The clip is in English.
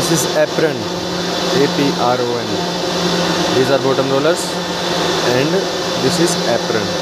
this is apron. A-P-R-O-N these are bottom rollers. And this is apron.